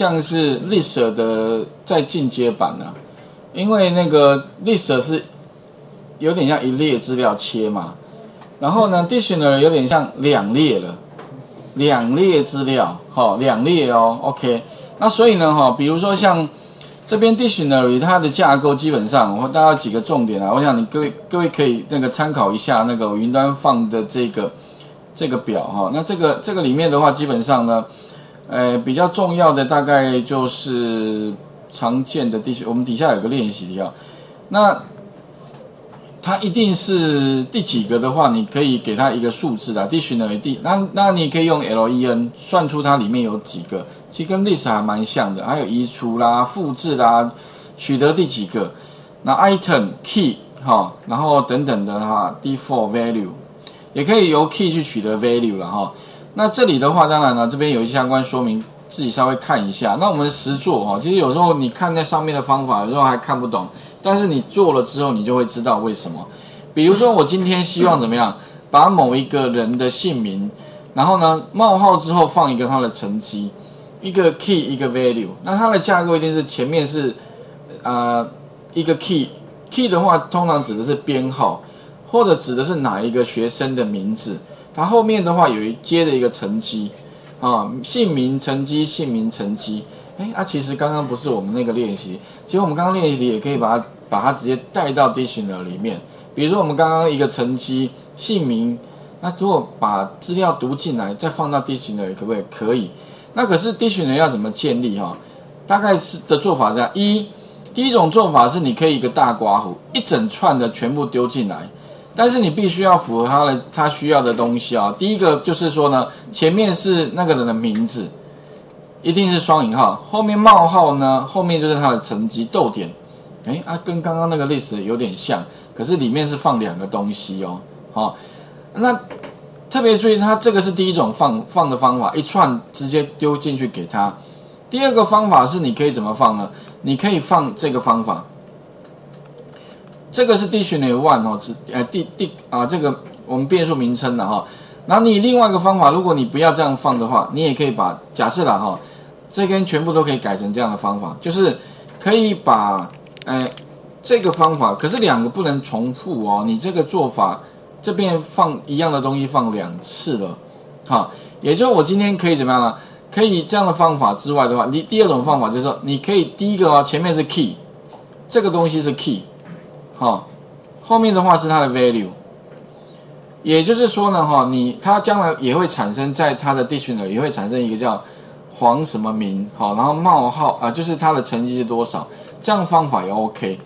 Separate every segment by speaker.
Speaker 1: 像是 list 的在进阶版啊，因为那个 list 是有点像一列资料切嘛，然后呢，dictionary 有点像两列了，两列资料，哈，两列哦，OK，那所以呢，哈，比如说像这边 dictionary 它的架构基本上，我大概几个重点啊，我想你各位各位可以那个参考一下那个云端放的这个这个表哈，那这个这个里面的话，基本上呢。呃，比较重要的大概就是常见的地区，我们底下有个练习题啊。那它一定是第几个的话，你可以给它一个数字的，地区呢第，那那你可以用 len 算出它里面有几个，其实跟历史还蛮像的，还有移除啦、复制啦、取得第几个，那 item key 哈，然后等等的哈，default value 也可以由 key 去取得 value 了哈。那这里的话，当然了，这边有一些相关说明，自己稍微看一下。那我们实做哈，其实有时候你看那上面的方法，有时候还看不懂，但是你做了之后，你就会知道为什么。比如说，我今天希望怎么样，把某一个人的姓名，然后呢冒号之后放一个他的成绩，一个 key 一个 value。那它的架构一定是前面是呃一个 key，key 的话通常指的是编号，或者指的是哪一个学生的名字。它后面的话有一接的一个层级，啊，姓名层级，姓名层级，哎，啊，其实刚刚不是我们那个练习，其实我们刚刚练习题也可以把它把它直接带到 dictionary 里面，比如说我们刚刚一个成绩，姓名，那如果把资料读进来，再放到 dictionary 可不可以？可以。那可是 dictionary 要怎么建立哈？大概是的做法这样：一，第一种做法是你可以一个大刮胡，一整串的全部丢进来。但是你必须要符合他的他需要的东西啊。第一个就是说呢，前面是那个人的名字，一定是双引号，后面冒号呢，后面就是他的成绩逗点。哎啊，跟刚刚那个历史有点像，可是里面是放两个东西哦。好，那特别注意，它这个是第一种放放的方法，一串直接丢进去给他。第二个方法是你可以怎么放呢？你可以放这个方法。这个是 dictionary one 哦，是呃第第啊这个我们变数名称的哈。然后你另外一个方法，如果你不要这样放的话，你也可以把假设啦哈，这边全部都可以改成这样的方法，就是可以把呃这个方法，可是两个不能重复哦。你这个做法这边放一样的东西放两次了，好，也就是我今天可以怎么样呢？可以这样的方法之外的话，你第二种方法就是说，你可以第一个哦前面是 key，这个东西是 key。好，后面的话是它的 value，也就是说呢，哈，你它将来也会产生在它的 dictionary 也会产生一个叫黄什么名，好，然后冒号啊，就是它的成绩是多少，这样方法也 OK。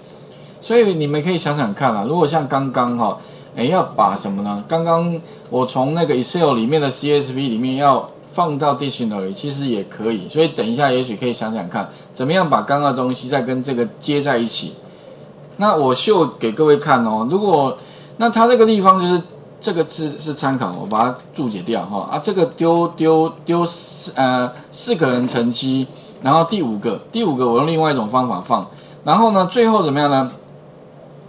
Speaker 1: 所以你们可以想想看啊，如果像刚刚哈，哎，要把什么呢？刚刚我从那个 Excel 里面的 CSV 里面要放到 dictionary，其实也可以。所以等一下也许可以想想看，怎么样把刚刚的东西再跟这个接在一起。那我秀给各位看哦，如果那它这个地方就是这个字是参考，我把它注解掉哈啊，这个丢丢丢四呃四个人成绩，然后第五个第五个我用另外一种方法放，然后呢最后怎么样呢？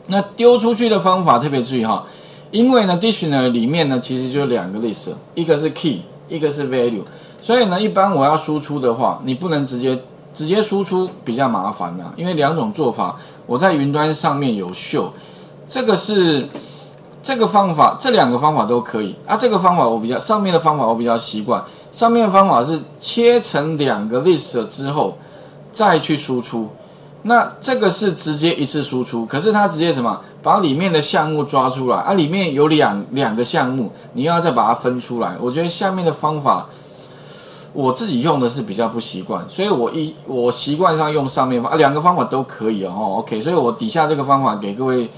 Speaker 1: 那丢出去的方法特别注意哈，因为呢 dictionary 里面呢其实就两个 list，一个是 key，一个是 value，所以呢一般我要输出的话，你不能直接。直接输出比较麻烦呐，因为两种做法，我在云端上面有秀，这个是这个方法，这两个方法都可以啊。这个方法我比较上面的方法我比较习惯，上面的方法是切成两个 list 之后再去输出，那这个是直接一次输出，可是它直接什么把里面的项目抓出来啊，里面有两两个项目，你要再把它分出来，我觉得下面的方法。我自己用的是比较不习惯，所以我一我习惯上用上面方，两个方法都可以哦，OK，所以我底下这个方法给各位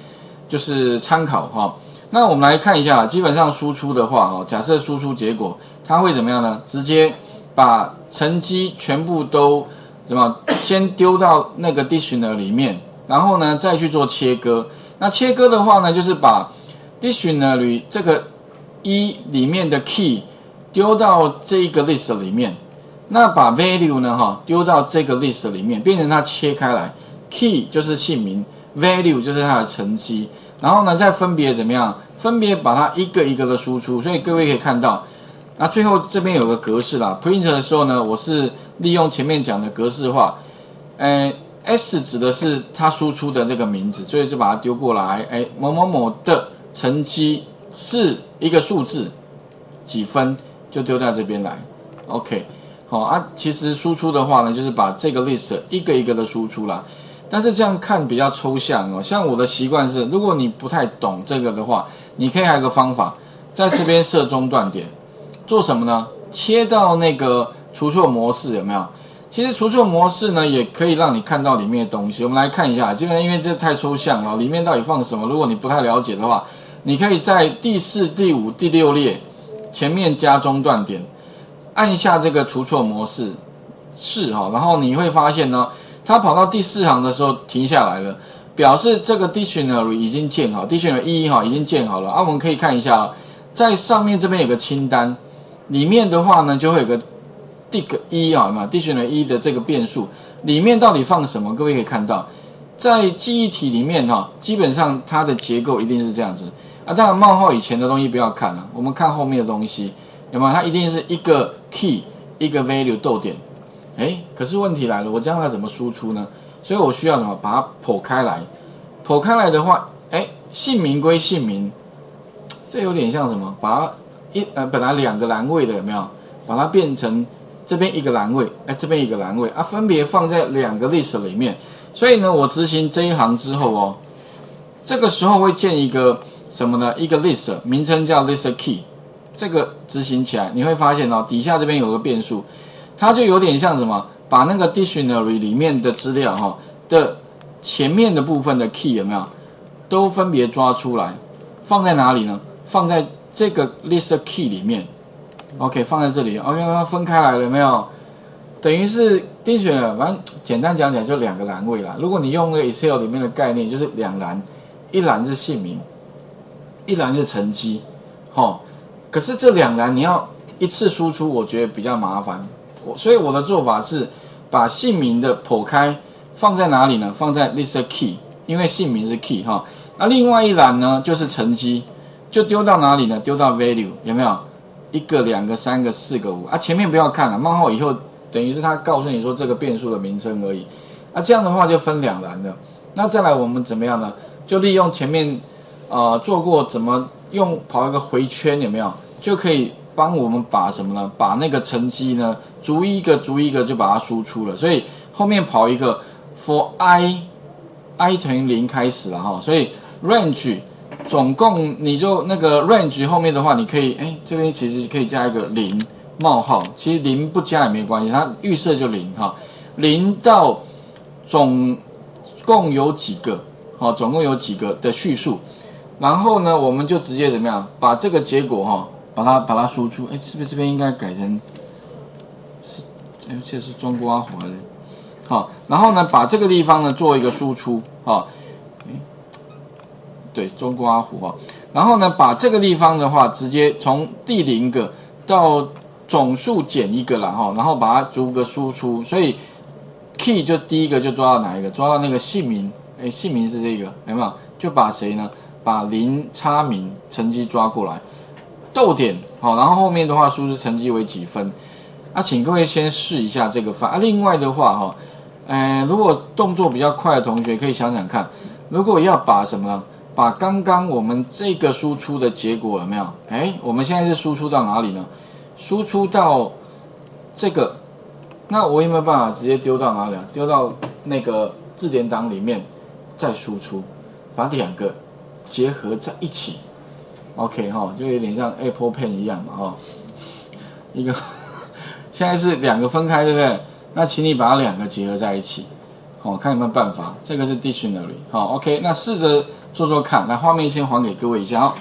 Speaker 1: 就是参考哈。那我们来看一下，基本上输出的话，哈，假设输出结果，它会怎么样呢？直接把成绩全部都怎么先丢到那个 dictionary 里面，然后呢再去做切割。那切割的话呢，就是把 dictionary 这个一里面的 key。丢到这个 list 里面，那把 value 呢哈丢到这个 list 里面，变成它切开来，key 就是姓名，value 就是它的成绩，然后呢再分别怎么样？分别把它一个一个的输出。所以各位可以看到，那最后这边有个格式啦，print 的时候呢，我是利用前面讲的格式化，呃，S 指的是它输出的这个名字，所以就把它丢过来，哎，某某某的成绩是一个数字，几分就丢在这边来，OK，好啊，其实输出的话呢，就是把这个 list 一个一个的输出啦。但是这样看比较抽象哦，像我的习惯是，如果你不太懂这个的话，你可以还有个方法，在这边设中断点，做什么呢？切到那个除错模式有没有？其实除错模式呢，也可以让你看到里面的东西。我们来看一下，基本上因为这太抽象了，里面到底放什么？如果你不太了解的话，你可以在第四、第五、第六列前面加中断点，按下这个除错模式是哈，然后你会发现呢。它跑到第四行的时候停下来了，表示这个 dictionary 已经建好，dictionary 一哈已经建好了啊。我们可以看一下，在上面这边有个清单，里面的话呢就会有个 dig 一啊嘛，dictionary 一的这个变数里面到底放什么？各位可以看到，在记忆体里面哈，基本上它的结构一定是这样子啊。当然冒号以前的东西不要看了，我们看后面的东西有没有？它一定是一个 key 一个 value 逗点。哎，可是问题来了，我将来怎么输出呢？所以我需要什么？把它剖开来，剖开来的话，哎，姓名归姓名，这有点像什么？把它一呃本来两个栏位的有没有？把它变成这边一个栏位，哎，这边一个栏位啊，分别放在两个 list 里面。所以呢，我执行这一行之后哦，这个时候会建一个什么呢？一个 list 名称叫 list key，这个执行起来你会发现哦，底下这边有个变数。它就有点像什么，把那个 dictionary 里面的资料哈的前面的部分的 key 有没有，都分别抓出来，放在哪里呢？放在这个 list key 里面，OK，放在这里，OK，它分开来了没有？等于是 dictionary，反正简单讲讲就两个栏位啦。如果你用那个 Excel 里面的概念，就是两栏，一栏是姓名，一栏是成绩，哈。可是这两栏你要一次输出，我觉得比较麻烦。我所以我的做法是，把姓名的剖开放在哪里呢？放在 list key，因为姓名是 key 哈。那另外一栏呢，就是成绩，就丢到哪里呢？丢到 value 有没有？一个、两个、三个、四个、五啊？前面不要看了，冒号以后等于是他告诉你说这个变数的名称而已。那这样的话就分两栏的。那再来我们怎么样呢？就利用前面啊做过怎么用跑一个回圈有没有？就可以。帮我们把什么呢？把那个成绩呢，逐一个逐一个就把它输出了。所以后面跑一个 for i i 乘以零开始了哈。所以 range 总共你就那个 range 后面的话，你可以哎这边其实可以加一个零冒号，其实零不加也没关系，它预设就零哈。零到总共有几个？好，总共有几个的叙述。然后呢，我们就直接怎么样把这个结果哈。把它把它输出，哎，是不是这边应该改成是？哎，这是中国阿虎的，好，然后呢，把这个地方呢做一个输出，哈，哎，对，中国阿虎哈，然后呢，把这个地方的话，直接从第零个到总数减一个了哈，然后把它逐个输出，所以 key 就第一个就抓到哪一个？抓到那个姓名，哎，姓名是这个，有没有？就把谁呢？把零差名成绩抓过来。逗点好，然后后面的话输出成绩为几分？啊，请各位先试一下这个法。另外的话哈，呃，如果动作比较快的同学可以想想看，如果要把什么？把刚刚我们这个输出的结果有没有？哎，我们现在是输出到哪里呢？输出到这个，那我有没有办法直接丢到哪里啊？丢到那个字典档里面再输出，把两个结合在一起。OK 哈，就有点像 Apple Pen 一样嘛哈，一个现在是两个分开，对不对？那请你把它两个结合在一起，好，看有没有办法。这个是 Dictionary，好，OK，那试着做做看。来，画面先还给各位一下哦。